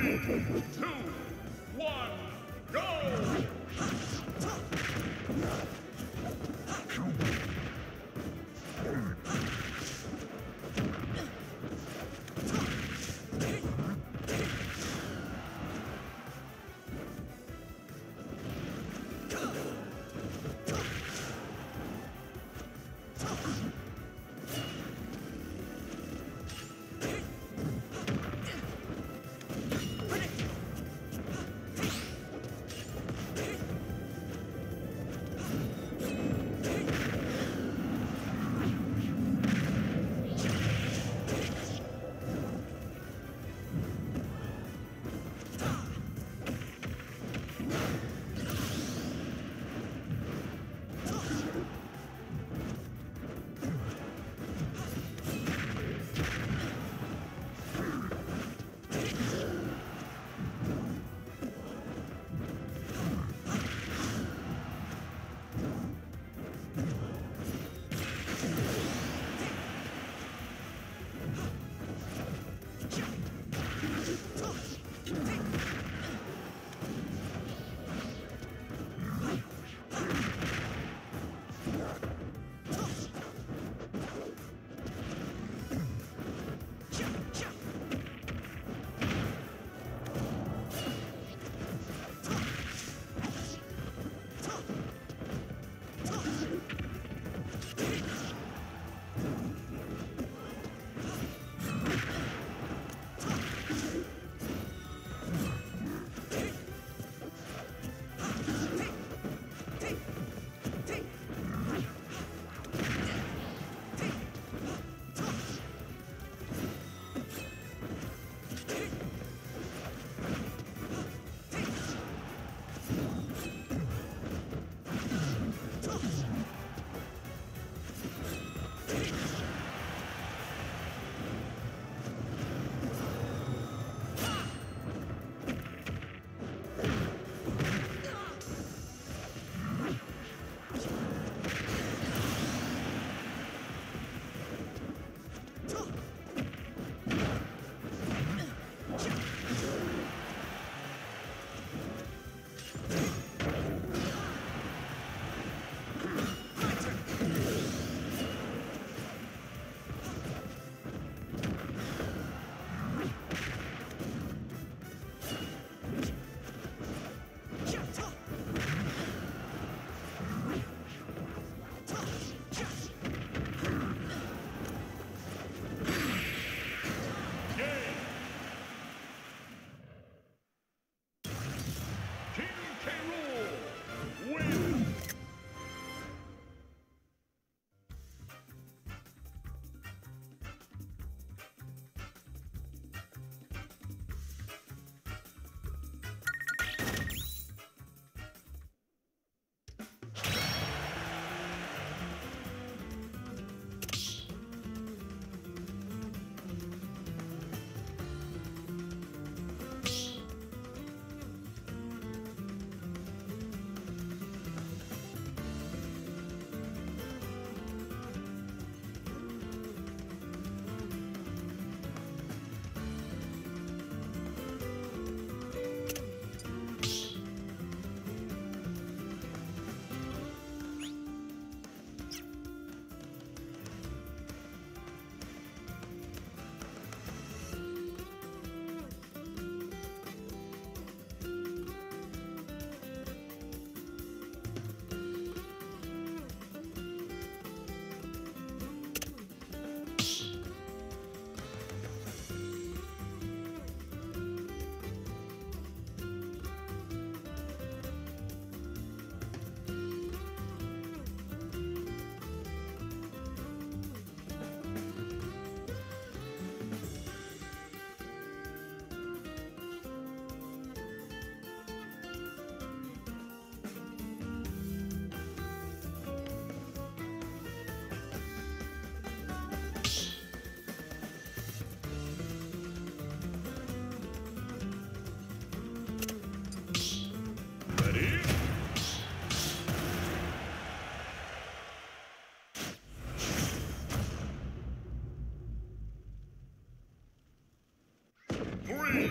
Three, two,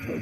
Two,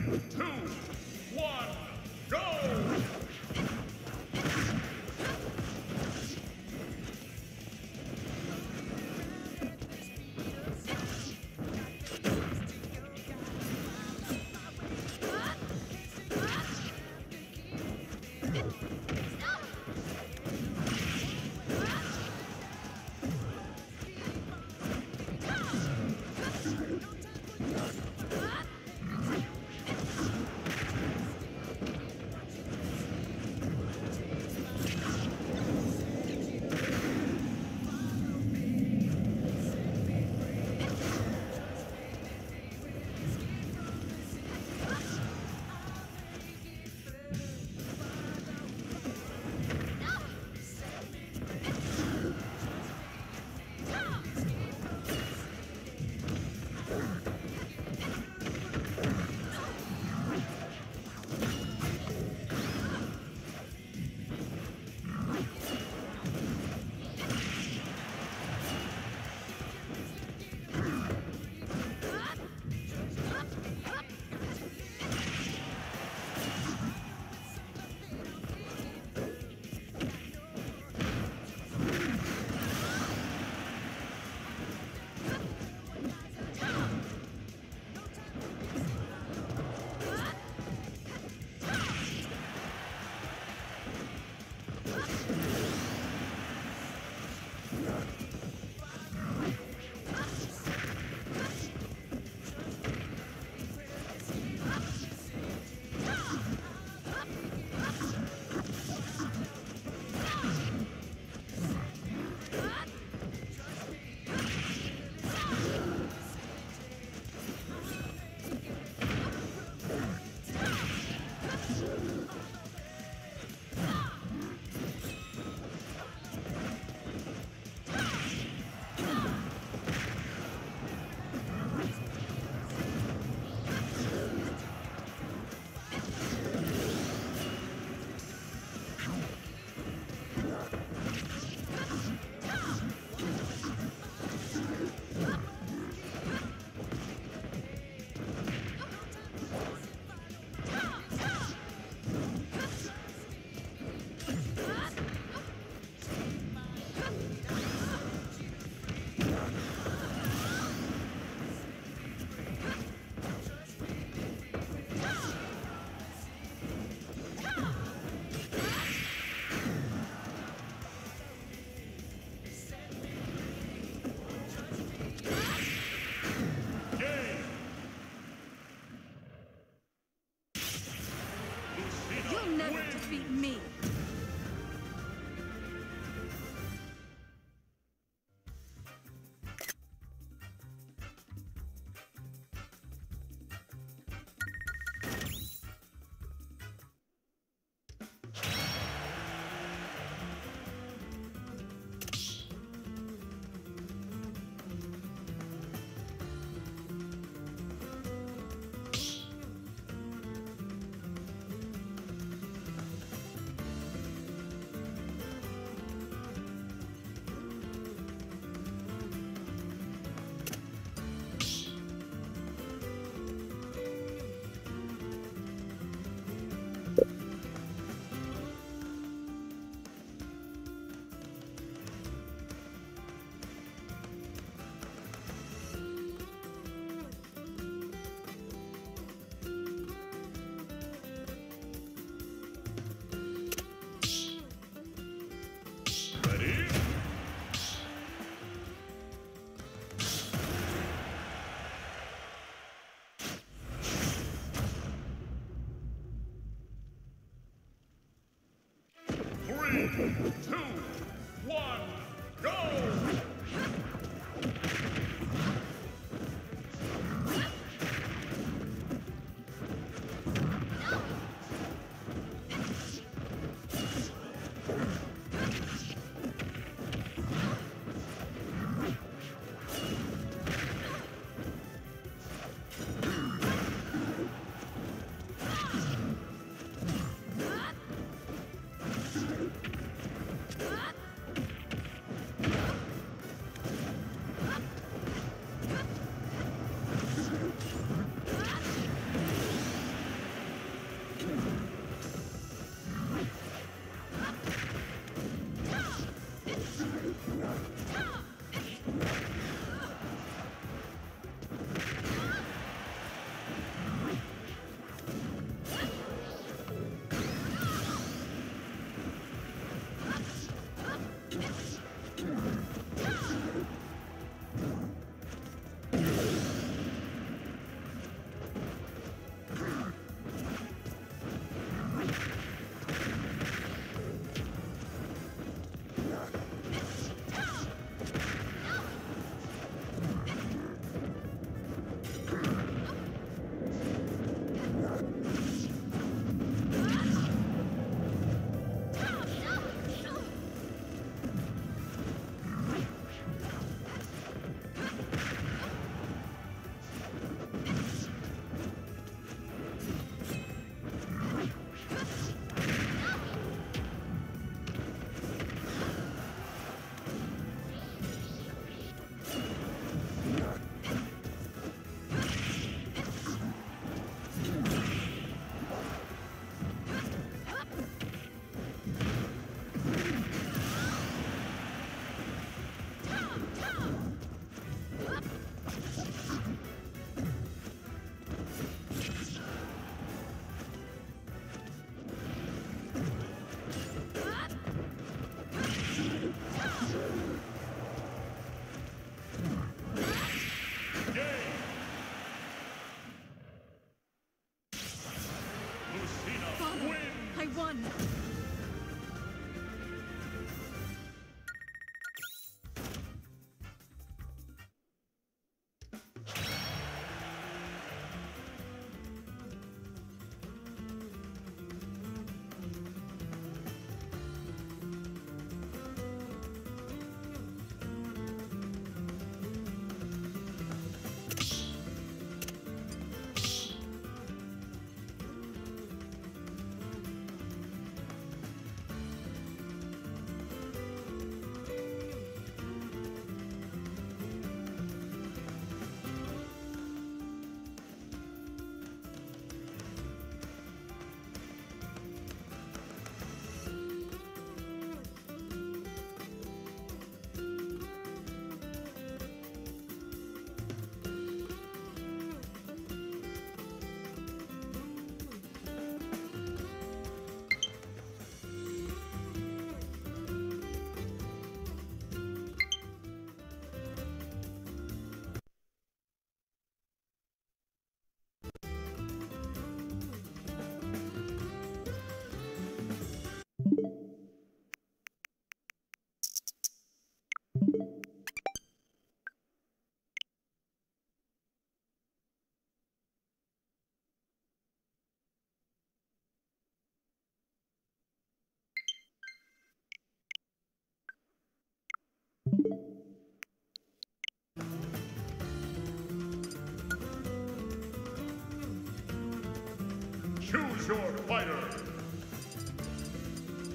Choose your fighter.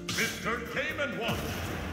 Mr. And Watch.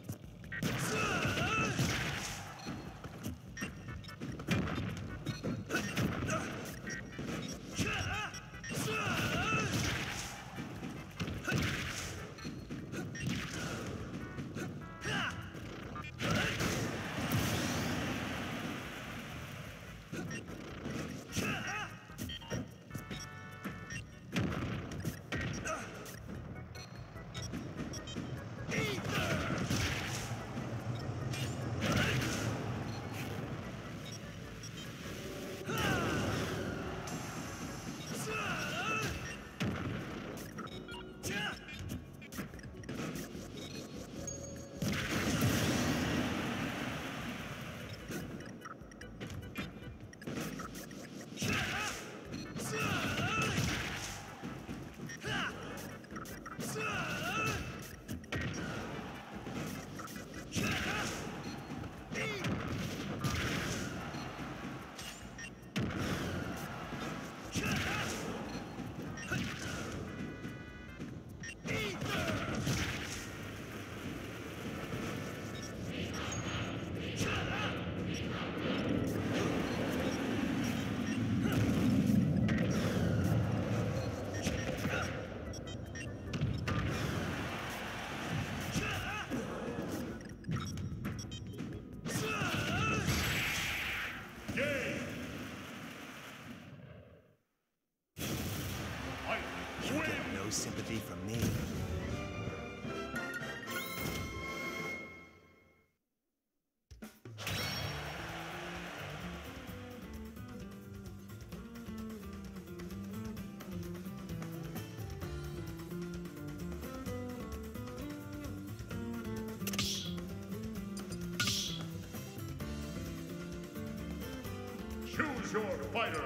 Choose your fighter.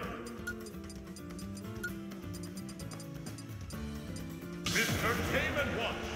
Mr. Game Watch.